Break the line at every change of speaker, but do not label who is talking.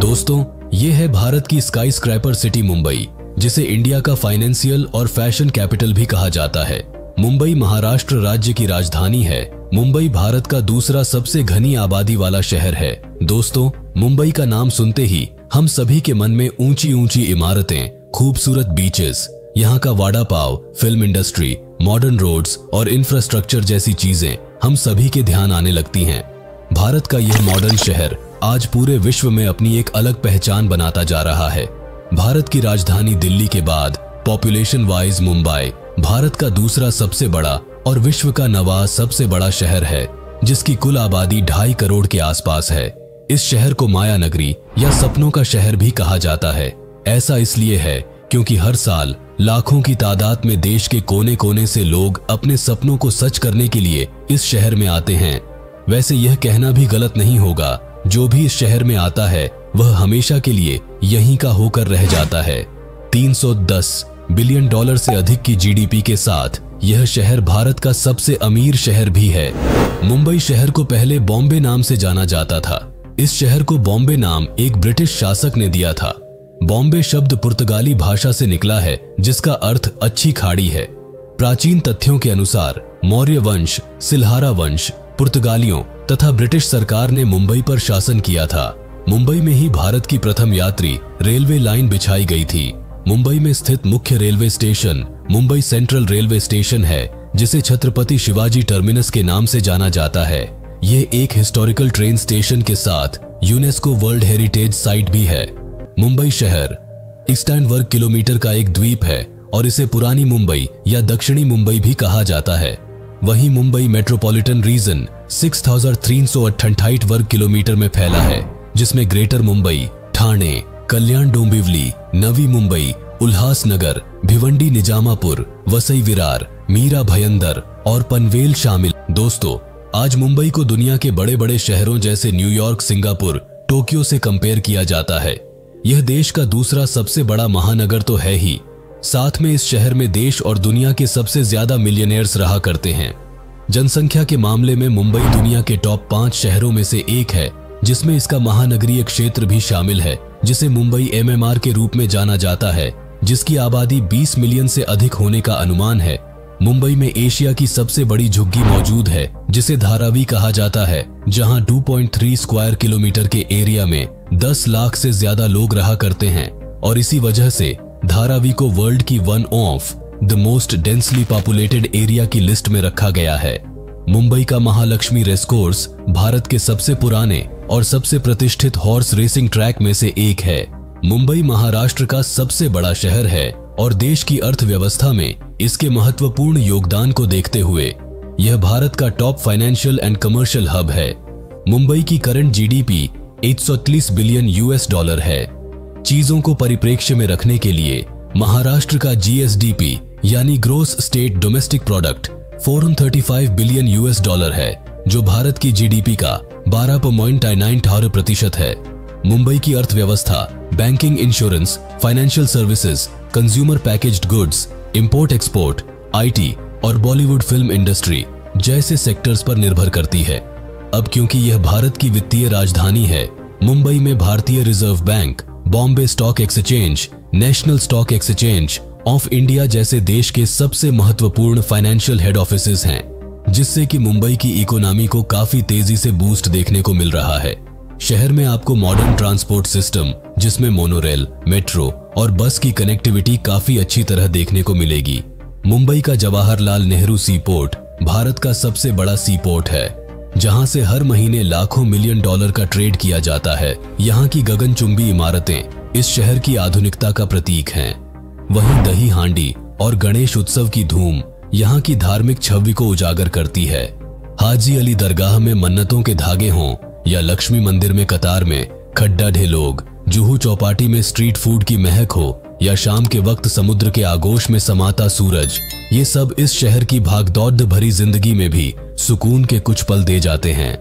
दोस्तों, ये है भारत की स्काई स्क्रैपर सिटी मुंबई, जिसे इंडिया का फाइनेंशियल और फ़ैशन कैपिटल भी कहा जाता है। मुंबई महाराष्ट्र राज्य की राजधानी है। मुंबई भारत का दूसरा सबसे घनी आबादी वाला शहर है। दोस्तों, मुंबई का नाम सुनते ही हम सभी के मन में ऊँची ऊँची इमारतें खूबसूरत बीचेस यहाँ का vada pav film industry modern roads और इंफ्रास्ट्रक्चर जैसी चीज़ें हम सभी के ध्यान आने लगती हैं। भारत का यह मॉडर्न शहर आज पूरे विश्व में अपनी एक अलग पहचान बनाता जा रहा है। भारत की राजधानी दिल्ली के बाद पॉपुलेशन वाइज मुंबई, भारत का दूसरा सबसे बड़ा और विश्व का नवा सबसे बड़ा शहर है, जिसकी कुल आबादी ढाई करोड़ के आसपास है। इस शहर को माया नगरी या सपनों का शहर भी कहा जाता है। ऐसा इसलिए है क्योंकि हर साल लाखों की तादाद में देश के कोने कोने से लोग अपने सपनों को सच करने के लिए इस शहर में आते हैं। वैसे यह कहना भी गलत नहीं होगा। जो भी इस शहर में आता है, वह हमेशा के लिए यहीं का होकर रह जाता है। 310 बिलियन डॉलर से अधिक की जीडीपी के साथ यह शहर भारत का सबसे अमीर शहर भी है। मुंबई शहर को पहले बॉम्बे नाम से जाना जाता था। इस शहर को बॉम्बे नाम एक ब्रिटिश शासक ने दिया था। बॉम्बे शब्द पुर्तगाली भाषा से निकला है, जिसका अर्थ अच्छी खाड़ी है। प्राचीन तथ्यों के अनुसार, मौर्य वंश, सिल्हारा वंश, पुर्तगालियों तथा ब्रिटिश सरकार ने मुंबई पर शासन किया था। मुंबई में ही भारत की प्रथम यात्री रेलवे लाइन बिछाई गई थी। मुंबई में स्थित मुख्य railway station, Mumbai central railway station है, जिसे छत्रपति शिवाजी टर्मिनस के नाम से जाना जाता है। ये एक हिस्टोरिकल ट्रेन स्टेशन के साथ यूनेस्को वर्ल्ड हेरिटेज साइट भी है। मुंबई शहर इक्सटैंड वर्ग किलोमीटर का एक द्वीप है और इसे पुरानी मुंबई या दक्षिणी मुंबई भी कहा जाता है। वहीं मुंबई मेट्रोपॉलिटन रीजन 6,358 वर्ग किलोमीटर में फैला है जिसमें ग्रेटर मुंबई ठाणे कल्याण डोंबिवली नवी मुंबई उल्हासनगर भिवंडी निजामापुर वसई विरार मीरा भयंदर और पनवेल शामिल। दोस्तों आज मुंबई को दुनिया के बड़े बड़े शहरों जैसे न्यूयॉर्क सिंगापुर टोक्यो से कंपेयर किया जाता है। यह देश का दूसरा सबसे बड़ा महानगर तो है ही। साथ में इस शहर में देश और दुनिया के सबसे ज़्यादा मिलियनियर्स रहा करते हैं। जनसंख्या के मामले में मुंबई दुनिया के टॉप पाँच शहरों में से एक है, जिसमें इसका महानगरीय क्षेत्र भी शामिल है, जिसे मुंबई एमएमआर के रूप में जाना जाता है, जिसकी आबादी 20 मिलियन से अधिक होने का अनुमान है। मुंबई में एशिया की सबसे बड़ी झुग्गी मौजूद है, जिसे धारावी कहा जाता है, जहाँ 2.3 स्क्वायर किलोमीटर के एरिया में 10 लाख से ज़्यादा लोग रहा करते हैं और इसी वजह से धारावी को वर्ल्ड की one of the most densely populated area की लिस्ट में रखा गया है। मुंबई का महालक्ष्मी रेसकोर्स भारत के सबसे पुराने और सबसे प्रतिष्ठित हॉर्स रेसिंग ट्रैक में से एक है। मुंबई महाराष्ट्र का सबसे बड़ा शहर है और देश की अर्थव्यवस्था में इसके महत्वपूर्ण योगदान को देखते हुए यह भारत का top financial and commercial hub है। मुंबई की current GDP 130 billion US dollar है। चीज़ों को परिप्रेक्ष्य में रखने के लिए महाराष्ट्र का जीएसडीपी यानी gross state domestic product 435 billion US dollar है, जो भारत की जीडीपी का 12.99 प्रतिशत है। मुंबई की अर्थव्यवस्था banking insurance financial services consumer packaged goods import export IT और बॉलीवुड फ़िल्म इंडस्ट्री जैसे सेक्टर्स पर निर्भर करती है। अब क्योंकि यह भारत की वित्तीय राजधानी है, मुंबई में भारतीय reserve bank, Bombay stock exchange, national stock exchange of India जैसे देश के सबसे महत्वपूर्ण फाइनेंशियल हेड ऑफ़िस हैं, जिससे कि मुंबई की इकोनॉमी को काफ़ी तेज़ी से बूस्ट देखने को मिल रहा है। शहर में आपको मॉडर्न ट्रांसपोर्ट सिस्टम जिसमें मोनोरेल मेट्रो और बस की कनेक्टिविटी काफ़ी अच्छी तरह देखने को मिलेगी। मुंबई का जवाहरलाल नेहरू सी पोर्ट भारत का सबसे बड़ा सी पोर्ट है। जहाँ से हर महीने लाखों मिलियन डॉलर का ट्रेड किया जाता है। यहाँ की गगनचुंबी इमारतें इस शहर की आधुनिकता का प्रतीक हैं। वहीं दही हांडी और गणेश उत्सव की धूम यहाँ की धार्मिक छवि को उजागर करती है। हाजी अली दरगाह में मन्नतों के धागे हों या लक्ष्मी मंदिर में कतार में खड्डा ढे लोग, जुहू चौपाटी में स्ट्रीट फ़ूड की महक हो या शाम के वक्त समुद्र के आगोश में समाता सूरज, ये सब इस शहर की भागदौड़ भरी ज़िंदगी में भी सुकून के कुछ पल दे जाते हैं।